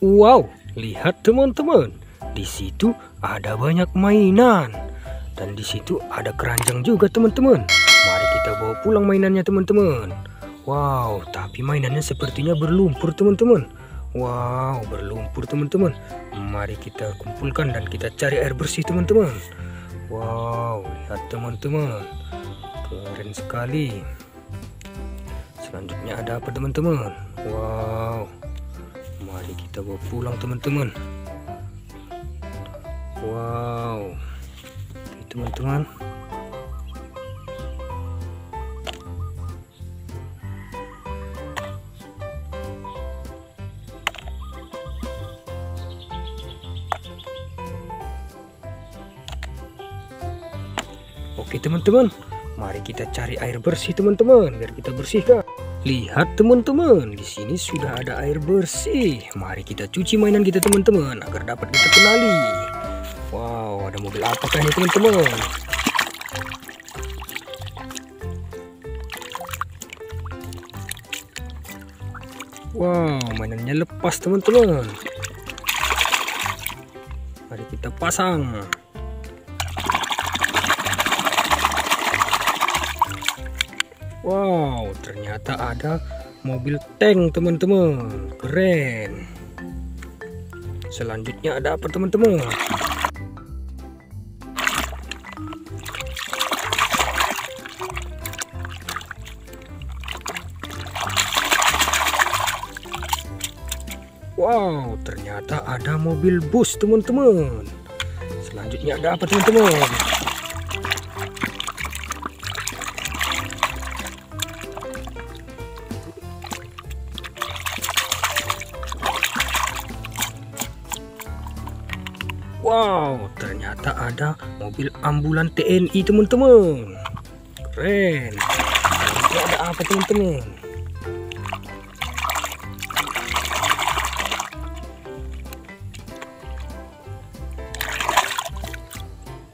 Wow, lihat teman-teman. Di situ ada banyak mainan. Dan di situ ada keranjang juga teman-teman. Mari kita bawa pulang mainannya teman-teman. Wow, tapi mainannya sepertinya berlumpur teman-teman. Wow, berlumpur teman-teman. Mari kita kumpulkan dan kita cari air bersih teman-teman. Wow, lihat teman-teman. Keren sekali. Selanjutnya ada apa teman-teman? Wow. Kita bawa pulang teman-teman. Wow. Teman-teman. Oke teman-teman, mari kita cari air bersih teman-teman biar kita bersihkan. Lihat teman-teman, di sini sudah ada air bersih. Mari kita cuci mainan kita teman-teman agar dapat kita kenali. Wow, ada mobil apakah ini teman-teman? Wow, mainannya lepas teman-teman. Mari kita pasang. Wow, ternyata ada mobil tank teman-teman. Keren. Selanjutnya ada apa teman-teman? Wow, ternyata ada mobil bus teman-teman. Selanjutnya ada apa teman-teman? Wow, ternyata ada mobil ambulan TNI teman-teman. Keren. Ini ada apa teman-teman?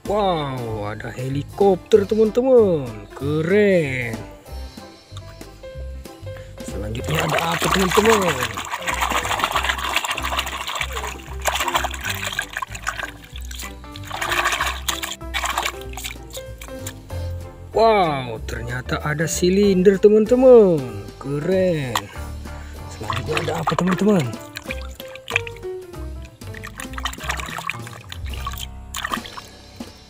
Wow, ada helikopter teman-teman. Keren. Selanjutnya ada apa teman-teman? Wow, ternyata ada silinder teman-teman. Keren. Selanjutnya ada apa teman-teman?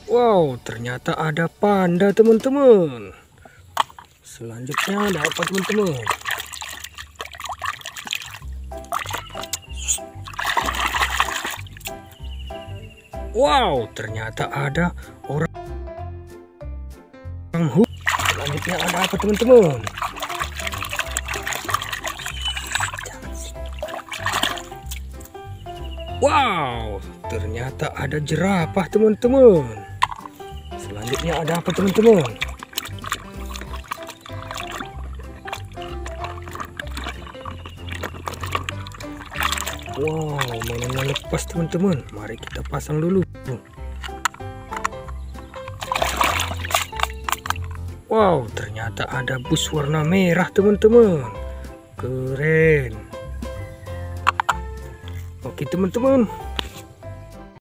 Wow, ternyata ada panda teman-teman. Selanjutnya ada apa teman-teman? Wow, ternyata ada orang Hu. Selanjutnya ada apa teman-teman? Wow, ternyata ada jerapah teman-teman. Selanjutnya ada apa teman-teman? Wow, mainannya lepas teman-teman. Mari kita pasang dulu. Wow, ternyata ada bus warna merah teman-teman. Keren. Oke teman-teman,